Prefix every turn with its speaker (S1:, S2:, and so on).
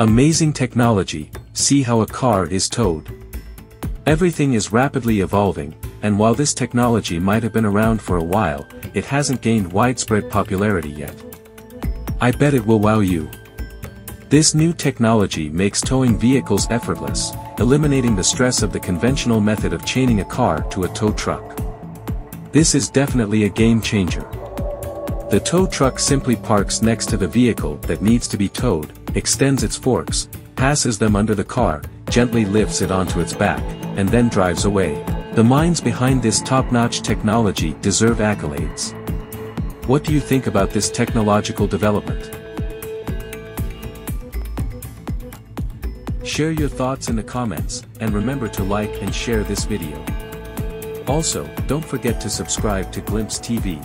S1: Amazing technology, see how a car is towed. Everything is rapidly evolving, and while this technology might have been around for a while, it hasn't gained widespread popularity yet. I bet it will wow you. This new technology makes towing vehicles effortless, eliminating the stress of the conventional method of chaining a car to a tow truck. This is definitely a game changer. The tow truck simply parks next to the vehicle that needs to be towed, extends its forks, passes them under the car, gently lifts it onto its back, and then drives away. The minds behind this top-notch technology deserve accolades. What do you think about this technological development? Share your thoughts in the comments, and remember to like and share this video. Also, don't forget to subscribe to Glimpse TV.